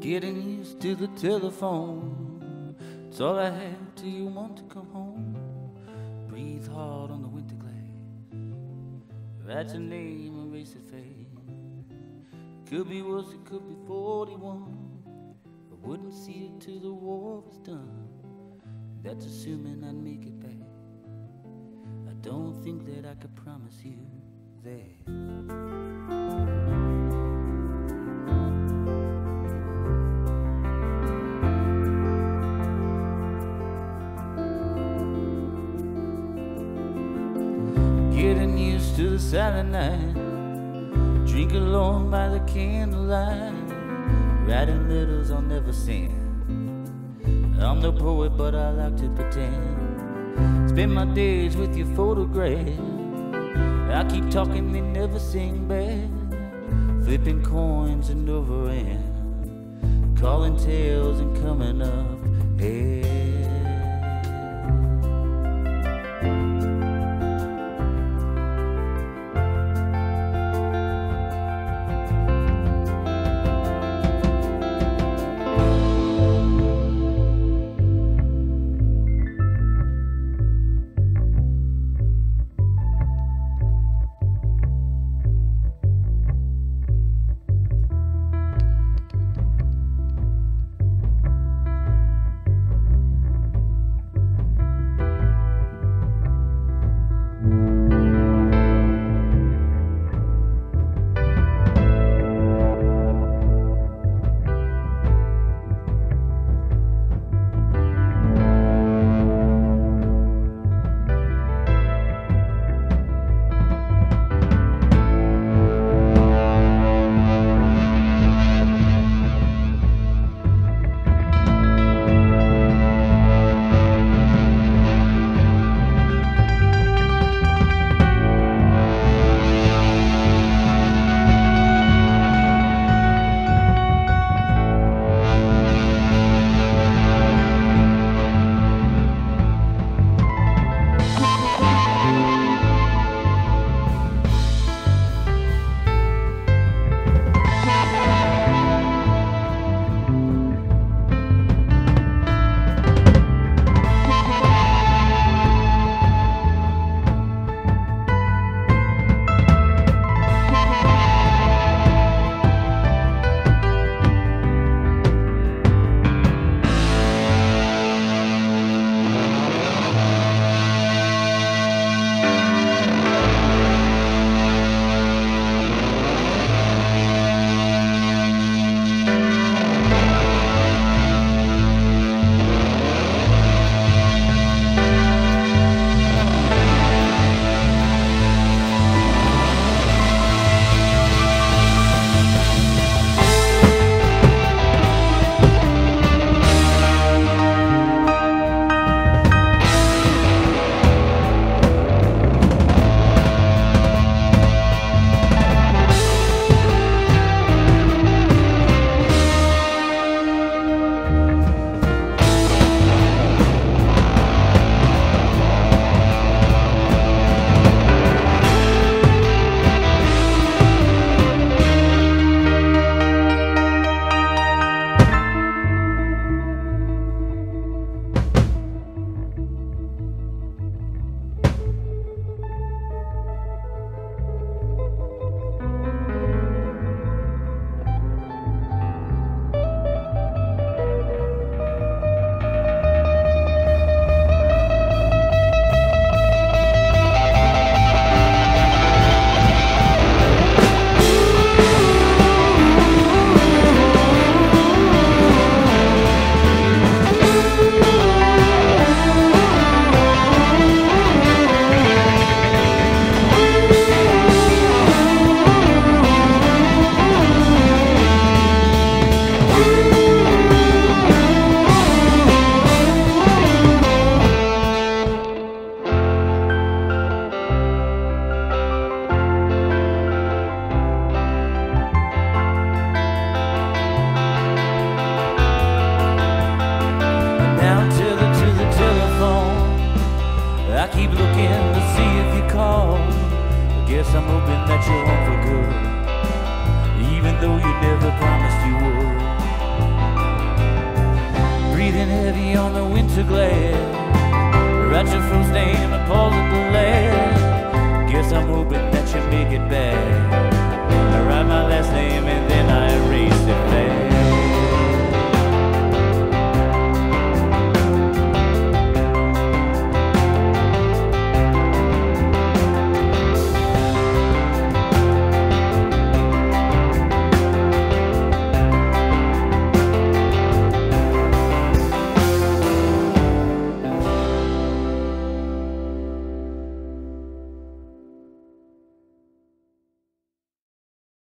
Getting used to the telephone. It's all I have till you want to come home. Breathe hard on the winter glass. Write your name, erase your face. Could be worse, it could be 41. I wouldn't see it till the war was done. That's assuming I'd make it back. I don't think that I could promise you that. Silent night. Drink alone by the candlelight. Writing letters I'll never send. I'm no poet, but I like to pretend. Spend my days with your photograph. I keep talking, they never sing back. Flipping coins and over calling tails and coming up. Hey. Guess I'm hoping that you're home for good. Even though you never promised